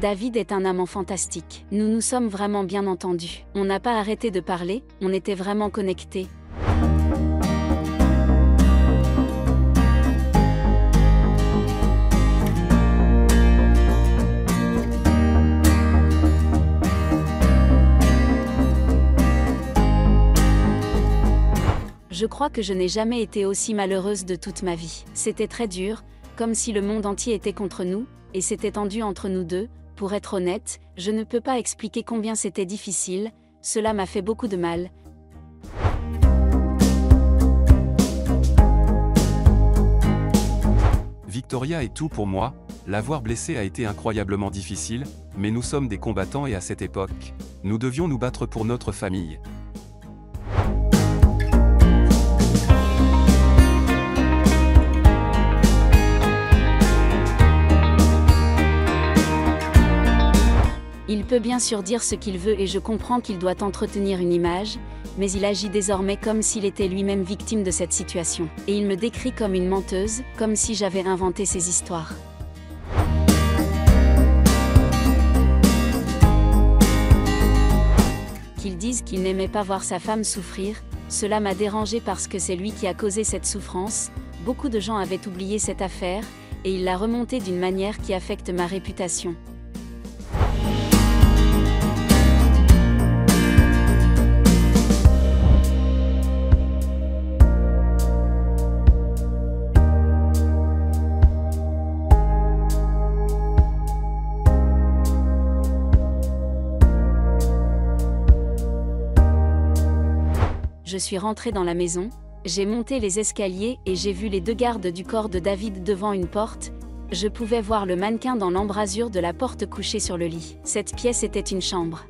David est un amant fantastique. Nous nous sommes vraiment bien entendus. On n'a pas arrêté de parler, on était vraiment connectés. Je crois que je n'ai jamais été aussi malheureuse de toute ma vie. C'était très dur, comme si le monde entier était contre nous, et s'était tendu entre nous deux. Pour être honnête, je ne peux pas expliquer combien c'était difficile, cela m'a fait beaucoup de mal. Victoria est tout pour moi, l'avoir blessée a été incroyablement difficile, mais nous sommes des combattants et à cette époque, nous devions nous battre pour notre famille. Il peut bien sûr dire ce qu'il veut et je comprends qu'il doit entretenir une image, mais il agit désormais comme s'il était lui-même victime de cette situation. Et il me décrit comme une menteuse, comme si j'avais inventé ces histoires. Qu'il dise qu'il n'aimait pas voir sa femme souffrir, cela m'a dérangé parce que c'est lui qui a causé cette souffrance, beaucoup de gens avaient oublié cette affaire, et il l'a remontée d'une manière qui affecte ma réputation. Je suis rentrée dans la maison, j'ai monté les escaliers et j'ai vu les deux gardes du corps de David devant une porte. Je pouvais voir le mannequin dans l'embrasure de la porte couché sur le lit. Cette pièce était une chambre.